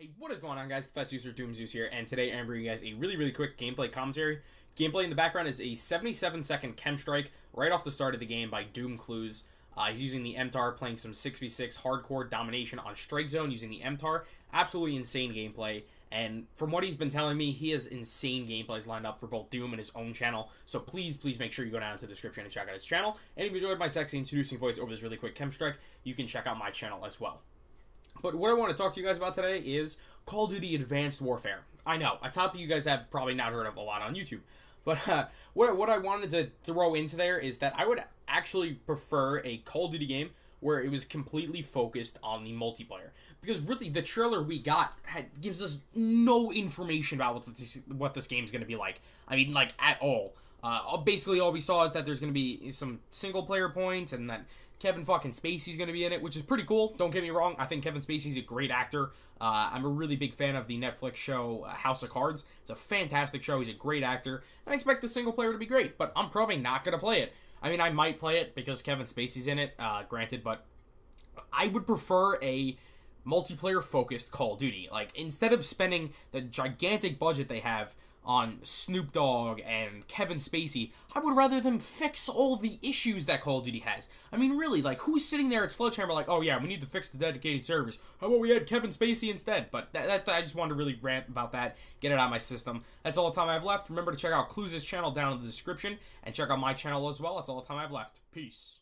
Hey, what is going on, guys? The Fat Zeus or Doom Zeus here, and today I'm bringing you guys a really, really quick gameplay commentary. Gameplay in the background is a 77 second KEM strike right off the start of the game by Doom Clues. Uh, he's using the MTAR, playing some 6v6 hardcore domination on Strike Zone using the MTAR. Absolutely insane gameplay. And from what he's been telling me, he has insane gameplays lined up for both Doom and his own channel. So please, please make sure you go down to the description and check out his channel. And if you enjoyed my sexy and seducing voice over this really quick KEM strike, you can check out my channel as well. But what I want to talk to you guys about today is Call of Duty Advanced Warfare. I know, a topic you guys have probably not heard of a lot on YouTube. But uh, what, what I wanted to throw into there is that I would actually prefer a Call of Duty game where it was completely focused on the multiplayer. Because really, the trailer we got had, gives us no information about what this, what this game's going to be like. I mean, like, at all. Uh, basically, all we saw is that there's going to be some single player points and that Kevin fucking Spacey's going to be in it, which is pretty cool. Don't get me wrong. I think Kevin Spacey's a great actor. Uh, I'm a really big fan of the Netflix show uh, House of Cards. It's a fantastic show. He's a great actor. I expect the single player to be great, but I'm probably not going to play it. I mean, I might play it because Kevin Spacey's in it, uh, granted, but I would prefer a multiplayer focused Call of Duty. Like, instead of spending the gigantic budget they have on Snoop Dogg and Kevin Spacey, I would rather them fix all the issues that Call of Duty has. I mean, really, like, who's sitting there at Sledgehammer like, oh yeah, we need to fix the dedicated servers. How about we had Kevin Spacey instead? But that, that I just wanted to really rant about that, get it out of my system. That's all the time I have left. Remember to check out Clues' channel down in the description, and check out my channel as well. That's all the time I have left. Peace.